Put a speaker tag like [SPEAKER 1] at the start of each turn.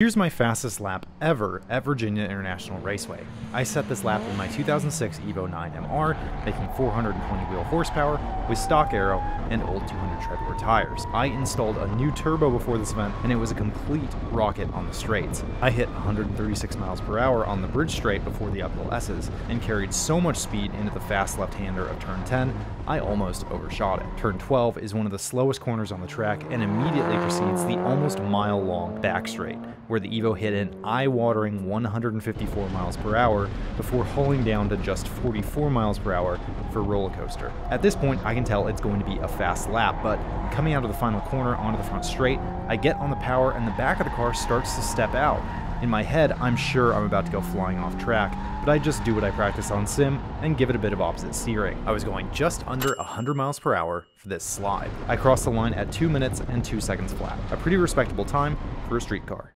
[SPEAKER 1] Here's my fastest lap ever at Virginia International Raceway. I set this lap in my 2006 Evo 9 MR, making 420 wheel horsepower with stock aero and old 200 treadwear tires. I installed a new turbo before this event and it was a complete rocket on the straights. I hit 136 miles per hour on the bridge straight before the uphill S's and carried so much speed into the fast left-hander of turn 10, I almost overshot it. Turn 12 is one of the slowest corners on the track and immediately precedes the almost mile long back straight where the Evo hit an eye-watering 154 miles per hour before hauling down to just 44 miles per hour for roller coaster. At this point, I can tell it's going to be a fast lap, but coming out of the final corner onto the front straight, I get on the power and the back of the car starts to step out. In my head, I'm sure I'm about to go flying off track, but I just do what I practice on sim and give it a bit of opposite steering. I was going just under 100 miles per hour for this slide. I crossed the line at 2 minutes and 2 seconds flat, a pretty respectable time for a street car.